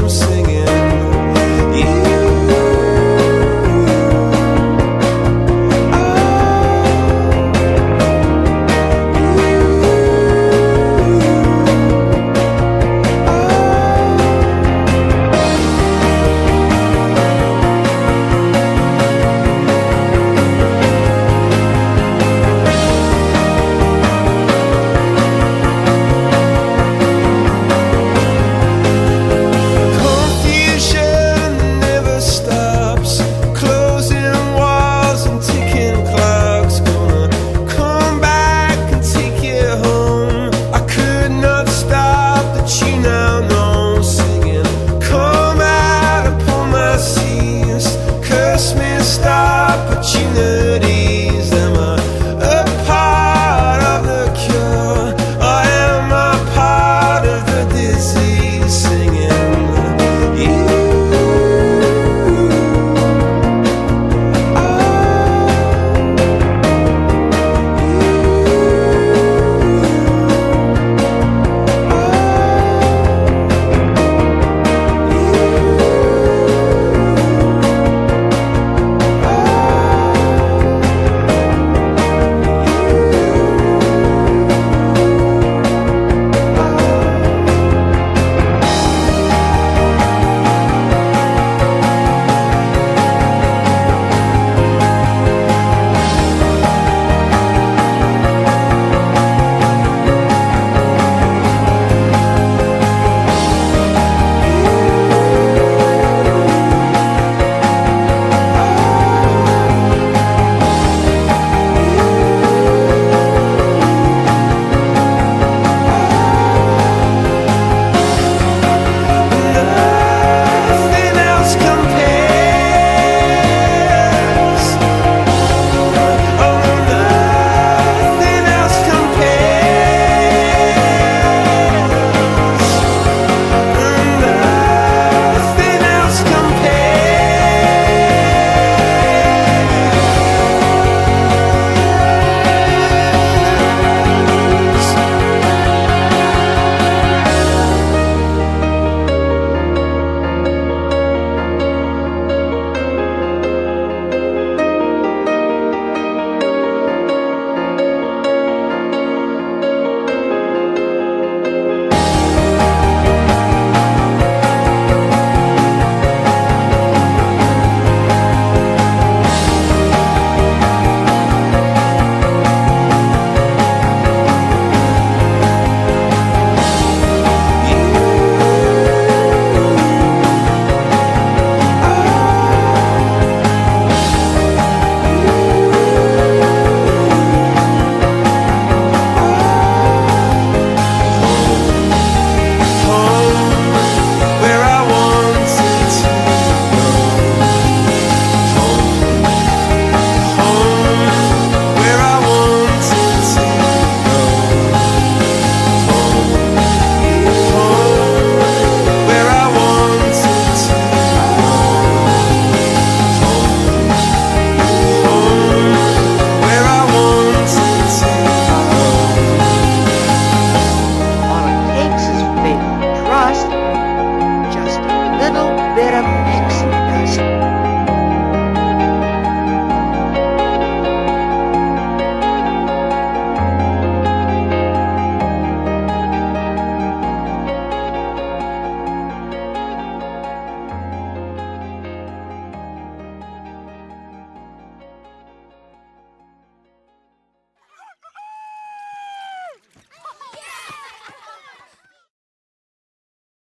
não sei. opportunity